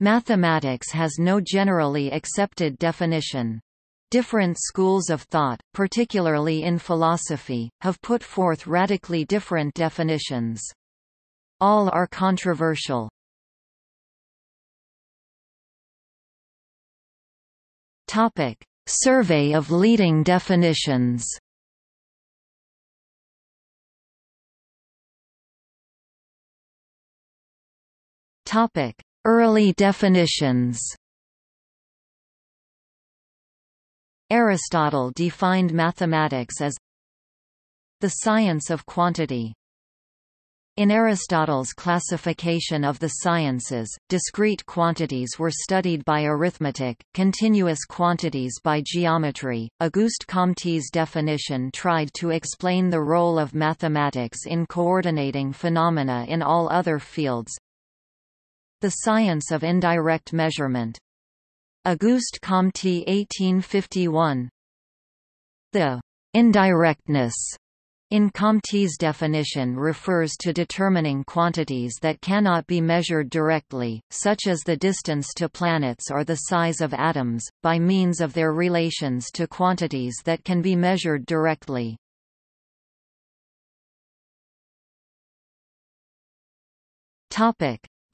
Mathematics has no generally accepted definition. Different schools of thought, particularly in philosophy, have put forth radically different definitions. All are controversial. Topic: Survey of leading definitions. Topic: Early definitions. Aristotle defined mathematics as the science of quantity. In Aristotle's classification of the sciences, discrete quantities were studied by arithmetic, continuous quantities by geometry. Auguste Comte's definition tried to explain the role of mathematics in coordinating phenomena in all other fields. The science of indirect measurement. Auguste Comte 1851 The indirectness in Comte's definition refers to determining quantities that cannot be measured directly, such as the distance to planets or the size of atoms, by means of their relations to quantities that can be measured directly.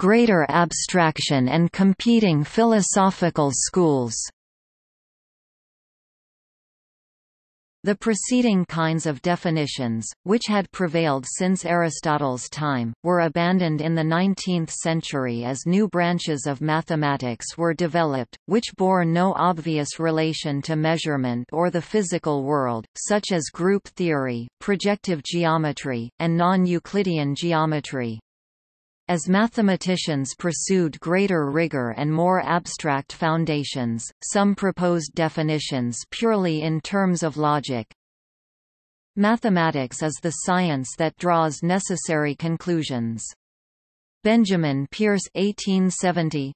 Greater abstraction and competing philosophical schools The preceding kinds of definitions, which had prevailed since Aristotle's time, were abandoned in the 19th century as new branches of mathematics were developed, which bore no obvious relation to measurement or the physical world, such as group theory, projective geometry, and non-Euclidean geometry. As mathematicians pursued greater rigor and more abstract foundations, some proposed definitions purely in terms of logic. Mathematics is the science that draws necessary conclusions. Benjamin Peirce 1870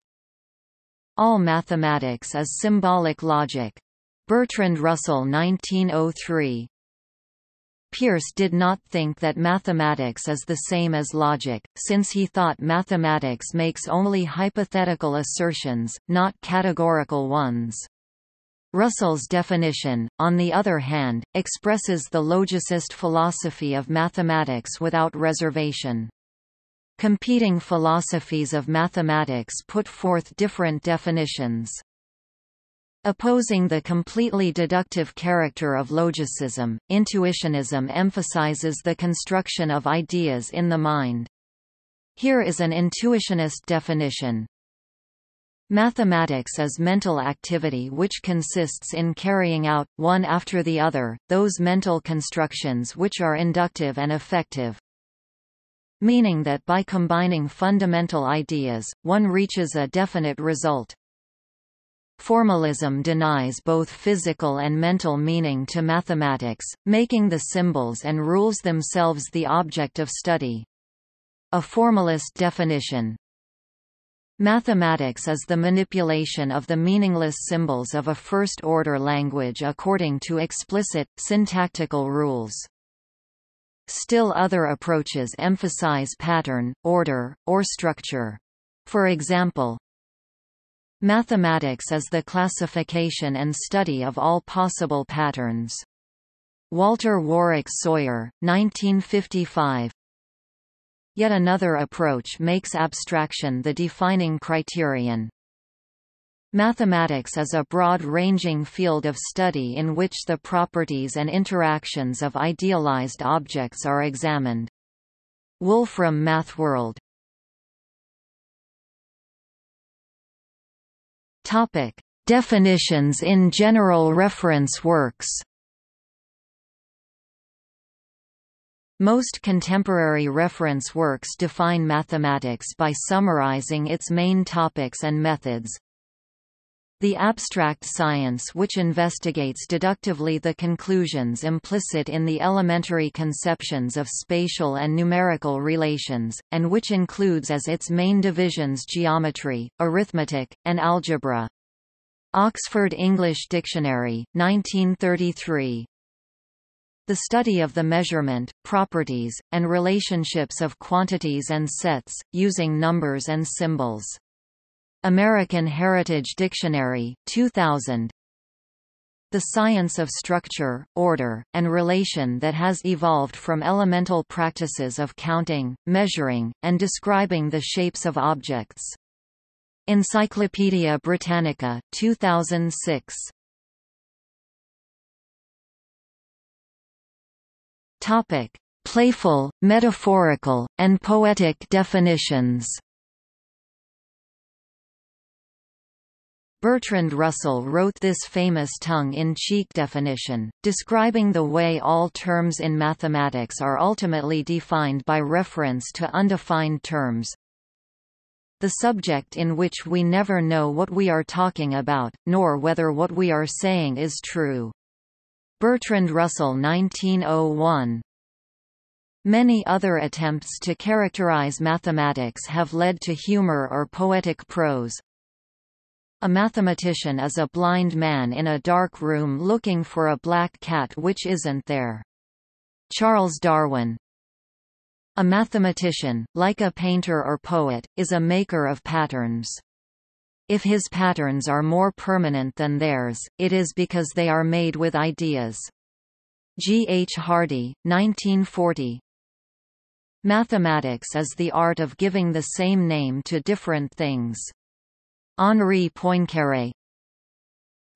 All mathematics is symbolic logic. Bertrand Russell 1903 Peirce did not think that mathematics is the same as logic, since he thought mathematics makes only hypothetical assertions, not categorical ones. Russell's definition, on the other hand, expresses the logicist philosophy of mathematics without reservation. Competing philosophies of mathematics put forth different definitions. Opposing the completely deductive character of logicism, intuitionism emphasizes the construction of ideas in the mind. Here is an intuitionist definition. Mathematics is mental activity which consists in carrying out, one after the other, those mental constructions which are inductive and effective. Meaning that by combining fundamental ideas, one reaches a definite result. Formalism denies both physical and mental meaning to mathematics, making the symbols and rules themselves the object of study. A formalist definition Mathematics is the manipulation of the meaningless symbols of a first-order language according to explicit, syntactical rules. Still other approaches emphasize pattern, order, or structure. For example, Mathematics is the classification and study of all possible patterns. Walter Warwick Sawyer, 1955 Yet another approach makes abstraction the defining criterion. Mathematics is a broad-ranging field of study in which the properties and interactions of idealized objects are examined. Wolfram MathWorld Topic: Definitions in general reference works. Most contemporary reference works define mathematics by summarizing its main topics and methods. The abstract science which investigates deductively the conclusions implicit in the elementary conceptions of spatial and numerical relations, and which includes as its main divisions geometry, arithmetic, and algebra. Oxford English Dictionary, 1933. The study of the measurement, properties, and relationships of quantities and sets, using numbers and symbols. American Heritage Dictionary, 2000 the science of structure, order, and relation that has evolved from elemental practices of counting, measuring, and describing the shapes of objects. Encyclopædia Britannica, 2006. Topic: Playful, metaphorical, and poetic definitions. Bertrand Russell wrote this famous tongue-in-cheek definition, describing the way all terms in mathematics are ultimately defined by reference to undefined terms. The subject in which we never know what we are talking about, nor whether what we are saying is true. Bertrand Russell 1901 Many other attempts to characterize mathematics have led to humor or poetic prose, a mathematician is a blind man in a dark room looking for a black cat which isn't there. Charles Darwin A mathematician, like a painter or poet, is a maker of patterns. If his patterns are more permanent than theirs, it is because they are made with ideas. G. H. Hardy, 1940 Mathematics is the art of giving the same name to different things. Henri Poincaré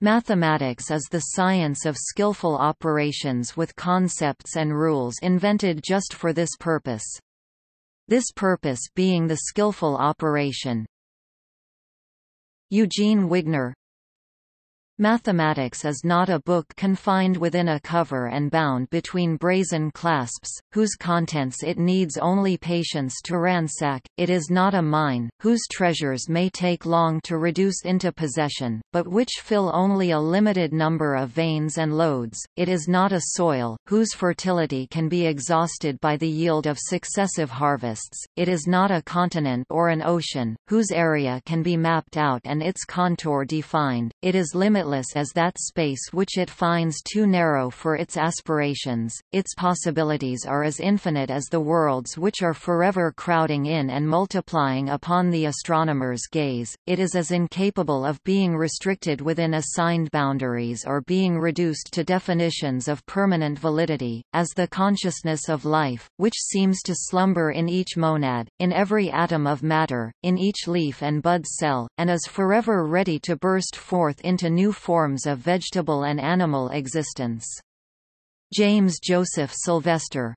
Mathematics is the science of skillful operations with concepts and rules invented just for this purpose. This purpose being the skillful operation. Eugene Wigner Mathematics is not a book confined within a cover and bound between brazen clasps, whose contents it needs only patience to ransack, it is not a mine, whose treasures may take long to reduce into possession, but which fill only a limited number of veins and lodes, it is not a soil, whose fertility can be exhausted by the yield of successive harvests, it is not a continent or an ocean, whose area can be mapped out and its contour defined, it is limitless limitless as that space which it finds too narrow for its aspirations, its possibilities are as infinite as the worlds which are forever crowding in and multiplying upon the astronomer's gaze, it is as incapable of being restricted within assigned boundaries or being reduced to definitions of permanent validity, as the consciousness of life, which seems to slumber in each monad, in every atom of matter, in each leaf and bud cell, and is forever ready to burst forth into new forms of vegetable and animal existence. James Joseph Sylvester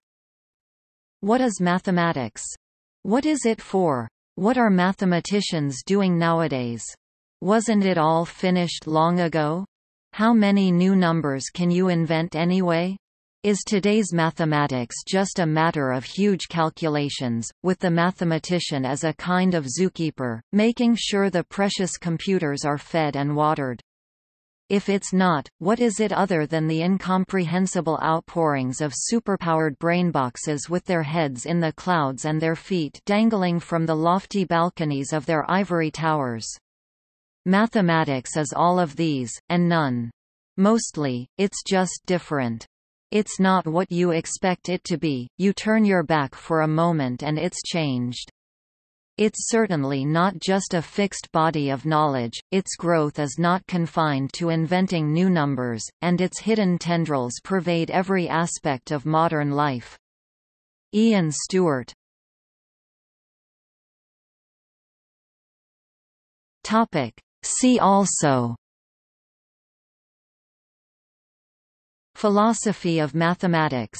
What is mathematics? What is it for? What are mathematicians doing nowadays? Wasn't it all finished long ago? How many new numbers can you invent anyway? Is today's mathematics just a matter of huge calculations, with the mathematician as a kind of zookeeper, making sure the precious computers are fed and watered? If it's not, what is it other than the incomprehensible outpourings of superpowered brainboxes with their heads in the clouds and their feet dangling from the lofty balconies of their ivory towers? Mathematics is all of these, and none. Mostly, it's just different. It's not what you expect it to be, you turn your back for a moment and it's changed. It's certainly not just a fixed body of knowledge, its growth is not confined to inventing new numbers, and its hidden tendrils pervade every aspect of modern life. Ian Stewart. See also. Philosophy of mathematics